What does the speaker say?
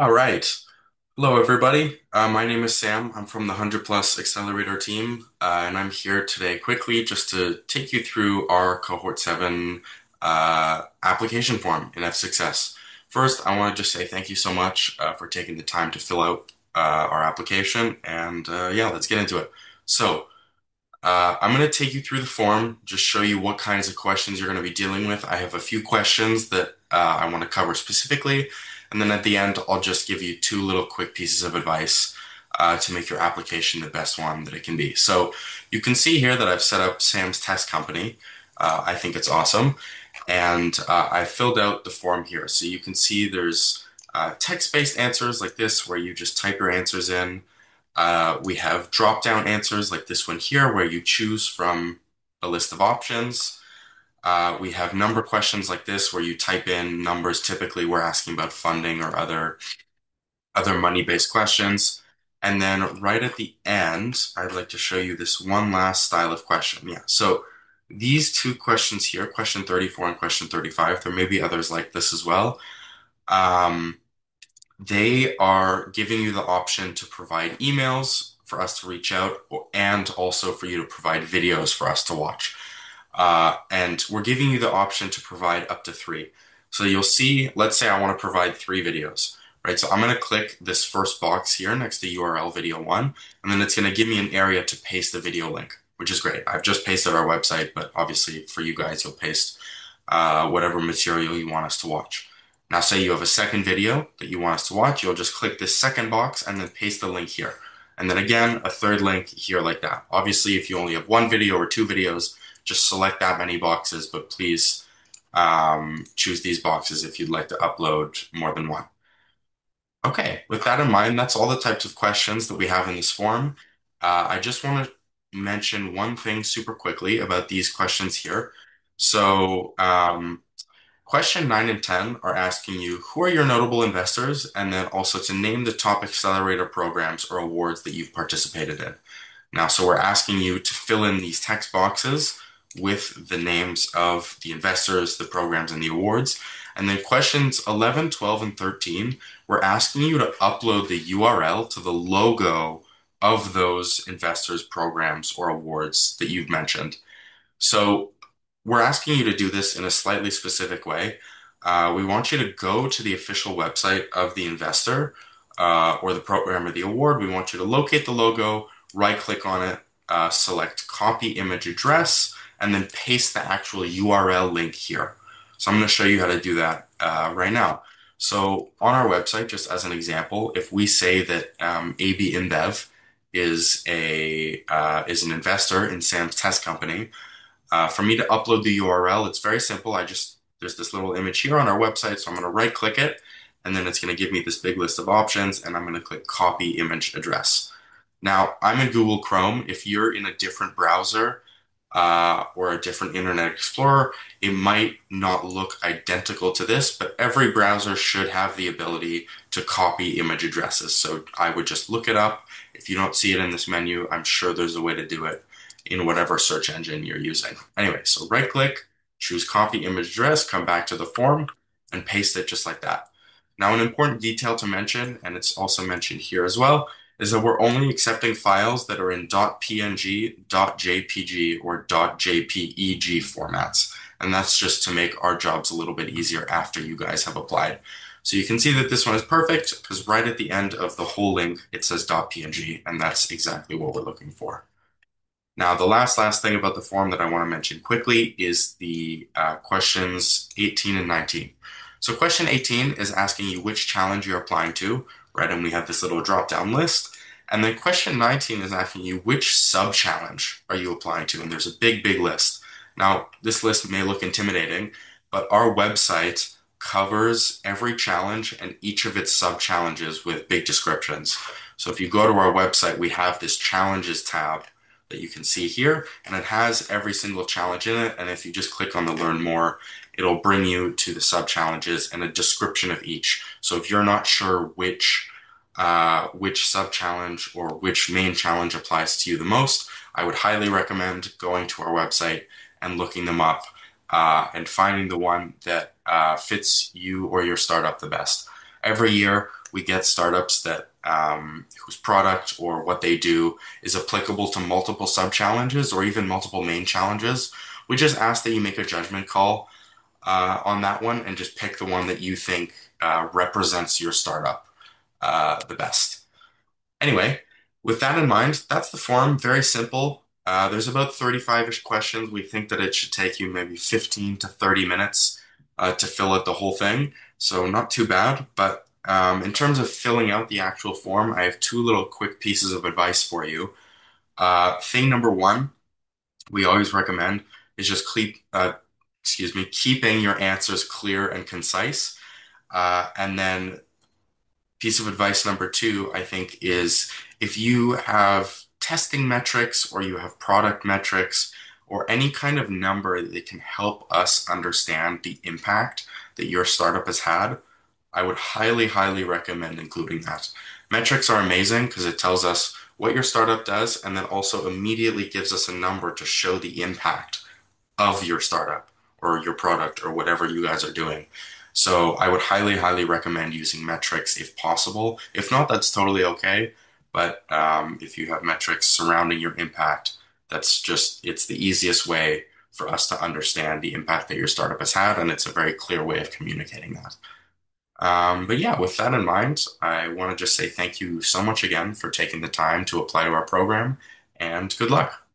All right. Hello, everybody. Uh, my name is Sam. I'm from the 100 Plus Accelerator team, uh, and I'm here today quickly just to take you through our Cohort 7 uh, application form in F6S. First, I want to just say thank you so much uh, for taking the time to fill out uh, our application, and uh, yeah, let's get into it. So, uh, I'm going to take you through the form, just show you what kinds of questions you're going to be dealing with. I have a few questions that uh, I want to cover specifically, and then at the end, I'll just give you two little quick pieces of advice uh, to make your application the best one that it can be. So you can see here that I've set up Sam's Test Company. Uh, I think it's awesome. And uh, I filled out the form here. So you can see there's uh, text-based answers like this, where you just type your answers in. Uh, we have drop-down answers like this one here, where you choose from a list of options. Uh, we have number questions like this, where you type in numbers. Typically, we're asking about funding or other other money-based questions. And then right at the end, I'd like to show you this one last style of question. Yeah, so these two questions here, question 34 and question 35, there may be others like this as well. Um, they are giving you the option to provide emails for us to reach out and also for you to provide videos for us to watch. Uh, and we're giving you the option to provide up to three. So you'll see, let's say I want to provide three videos, right? So I'm going to click this first box here next to URL video one, and then it's going to give me an area to paste the video link, which is great. I've just pasted our website, but obviously for you guys, you'll paste uh, whatever material you want us to watch. Now, say you have a second video that you want us to watch, you'll just click this second box and then paste the link here. And then again, a third link here like that. Obviously, if you only have one video or two videos, just select that many boxes, but please um, choose these boxes if you'd like to upload more than one. Okay, with that in mind, that's all the types of questions that we have in this form. Uh, I just want to mention one thing super quickly about these questions here. So, um, question 9 and 10 are asking you who are your notable investors, and then also to name the top accelerator programs or awards that you've participated in. Now, so we're asking you to fill in these text boxes with the names of the investors, the programs, and the awards. And then questions 11, 12, and 13, we're asking you to upload the URL to the logo of those investors, programs, or awards that you've mentioned. So we're asking you to do this in a slightly specific way. Uh, we want you to go to the official website of the investor uh, or the program or the award. We want you to locate the logo, right click on it, uh, select copy image address, and then paste the actual URL link here. So I'm going to show you how to do that uh, right now. So on our website, just as an example, if we say that um, AB InBev is a uh, is an investor in Sam's test company, uh, for me to upload the URL, it's very simple. I just there's this little image here on our website, so I'm going to right click it, and then it's going to give me this big list of options, and I'm going to click copy image address. Now I'm in Google Chrome. If you're in a different browser, uh, or a different Internet Explorer, it might not look identical to this, but every browser should have the ability to copy image addresses. So I would just look it up. If you don't see it in this menu, I'm sure there's a way to do it in whatever search engine you're using. Anyway, so right click, choose copy image address, come back to the form, and paste it just like that. Now, an important detail to mention, and it's also mentioned here as well, is that we're only accepting files that are in .png, .jpg, or .jpeg formats. And that's just to make our jobs a little bit easier after you guys have applied. So you can see that this one is perfect because right at the end of the whole link, it says .png, and that's exactly what we're looking for. Now, the last, last thing about the form that I want to mention quickly is the uh, questions 18 and 19. So question 18 is asking you which challenge you're applying to, right? And we have this little drop down list. And then question 19 is asking you which sub challenge are you applying to? And there's a big, big list. Now, this list may look intimidating, but our website covers every challenge and each of its sub challenges with big descriptions. So if you go to our website, we have this challenges tab that you can see here, and it has every single challenge in it. And if you just click on the learn more, it'll bring you to the sub challenges and a description of each. So if you're not sure which uh, which sub challenge or which main challenge applies to you the most, I would highly recommend going to our website and looking them up uh, and finding the one that uh, fits you or your startup the best. Every year, we get startups that um, whose product or what they do is applicable to multiple sub challenges or even multiple main challenges. We just ask that you make a judgment call uh, on that one and just pick the one that you think uh, represents your startup uh, the best. Anyway, with that in mind, that's the form. Very simple. Uh, there's about 35-ish questions. We think that it should take you maybe 15 to 30 minutes uh, to fill out the whole thing. So not too bad. But um, in terms of filling out the actual form, I have two little quick pieces of advice for you. Uh, thing number one, we always recommend is just keep, excuse me, keeping your answers clear and concise. Uh, and then piece of advice number two, I think, is if you have testing metrics or you have product metrics or any kind of number that can help us understand the impact that your startup has had, I would highly, highly recommend including that. Metrics are amazing because it tells us what your startup does and then also immediately gives us a number to show the impact of your startup or your product or whatever you guys are doing. So I would highly, highly recommend using metrics if possible. If not, that's totally okay. But um, if you have metrics surrounding your impact, that's just, it's the easiest way for us to understand the impact that your startup has had. And it's a very clear way of communicating that. Um, but yeah, with that in mind, I want to just say thank you so much again for taking the time to apply to our program and good luck.